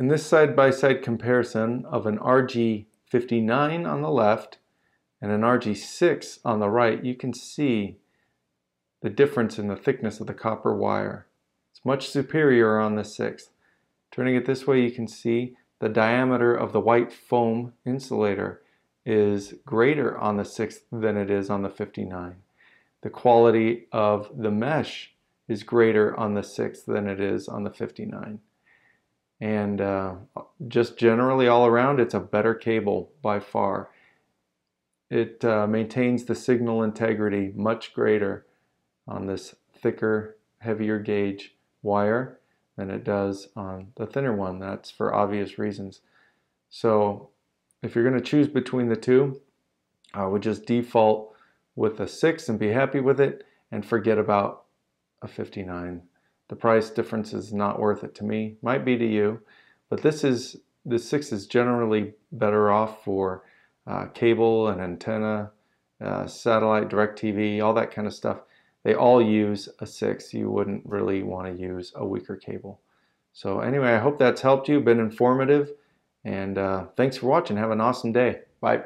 In this side-by-side -side comparison of an RG59 on the left and an RG6 on the right, you can see the difference in the thickness of the copper wire. It's much superior on the 6th. Turning it this way, you can see the diameter of the white foam insulator is greater on the 6th than it is on the 59. The quality of the mesh is greater on the 6th than it is on the 59. And uh, just generally all around, it's a better cable by far. It uh, maintains the signal integrity much greater on this thicker, heavier gauge wire than it does on the thinner one. That's for obvious reasons. So if you're going to choose between the two, I would just default with a 6 and be happy with it and forget about a 59. The price difference is not worth it to me. Might be to you, but this is the 6 is generally better off for uh, cable and antenna, uh, satellite, DirecTV, all that kind of stuff. They all use a 6. You wouldn't really want to use a weaker cable. So anyway, I hope that's helped you, been informative, and uh, thanks for watching. Have an awesome day. Bye.